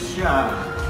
Indonesia.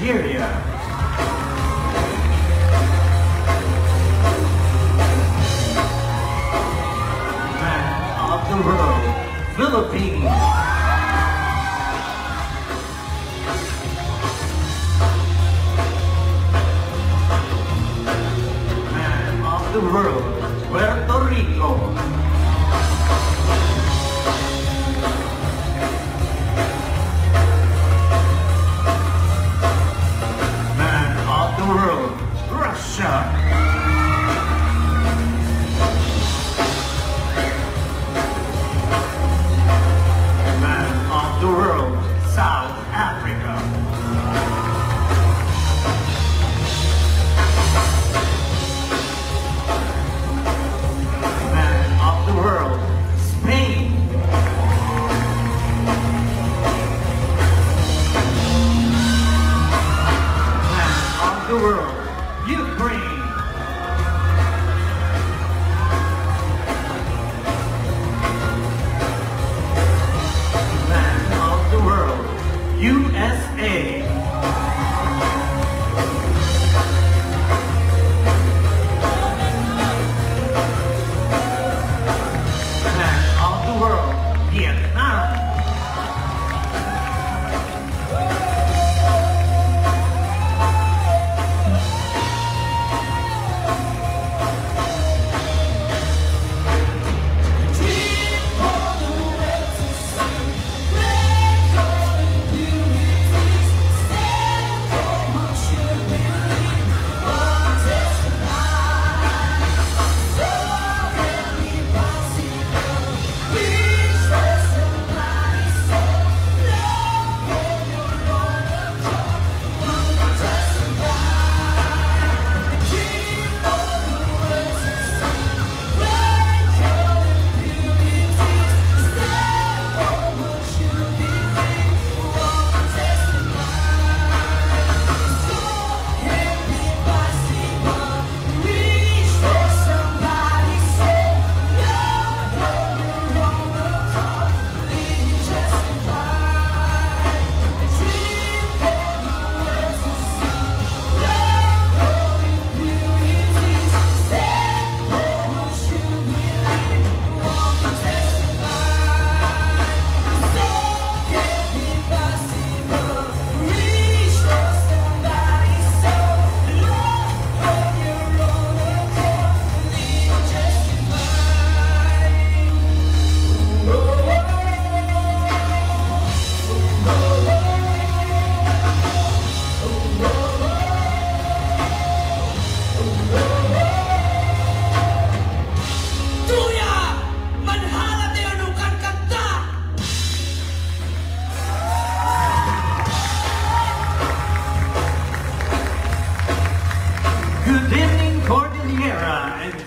Nigeria.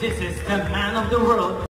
This is the man of the world.